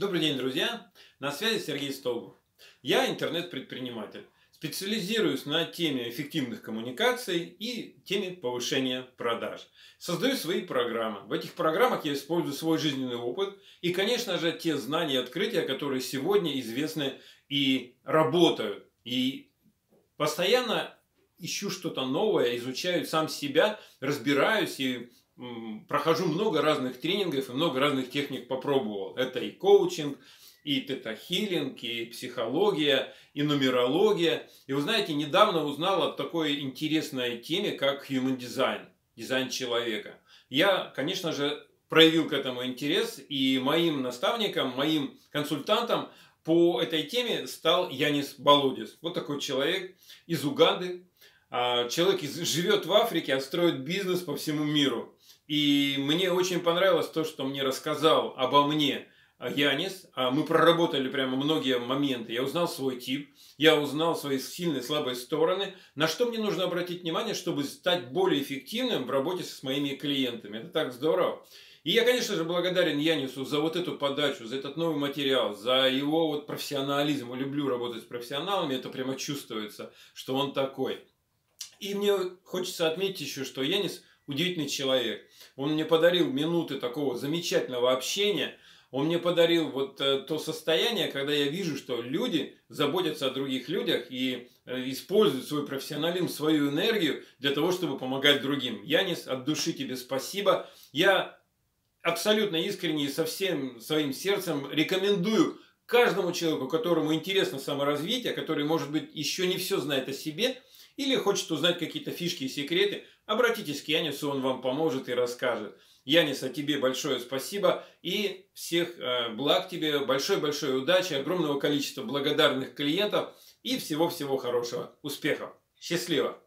Добрый день, друзья! На связи Сергей Столбов. Я интернет-предприниматель. Специализируюсь на теме эффективных коммуникаций и теме повышения продаж. Создаю свои программы. В этих программах я использую свой жизненный опыт и, конечно же, те знания и открытия, которые сегодня известны и работают. И постоянно ищу что-то новое, изучаю сам себя, разбираюсь и прохожу много разных тренингов и много разных техник попробовал. Это и коучинг, и тета-хилинг, и психология, и нумерология. И вы знаете, недавно узнал о такой интересной теме, как human design, дизайн человека. Я, конечно же, проявил к этому интерес, и моим наставником, моим консультантом по этой теме стал Янис Балудис. Вот такой человек из Уганды. А, человек живет в Африке, а строит бизнес по всему миру. И мне очень понравилось то, что мне рассказал обо мне Янис. А мы проработали прямо многие моменты. Я узнал свой тип, я узнал свои сильные и слабые стороны, на что мне нужно обратить внимание, чтобы стать более эффективным в работе с моими клиентами. Это так здорово. И я, конечно же, благодарен Янису за вот эту подачу, за этот новый материал, за его вот профессионализм. Я люблю работать с профессионалами, это прямо чувствуется, что он такой. И мне хочется отметить еще, что Янис удивительный человек. Он мне подарил минуты такого замечательного общения. Он мне подарил вот э, то состояние, когда я вижу, что люди заботятся о других людях и э, используют свой профессионализм, свою энергию для того, чтобы помогать другим. Янис, от души тебе спасибо. Я абсолютно искренне и со всем своим сердцем рекомендую каждому человеку, которому интересно саморазвитие, который, может быть, еще не все знает о себе, или хочет узнать какие-то фишки и секреты, обратитесь к Янису, он вам поможет и расскажет. Янис, а тебе большое спасибо и всех э, благ тебе, большой-большой удачи, огромного количества благодарных клиентов и всего-всего хорошего. Успехов! Счастливо!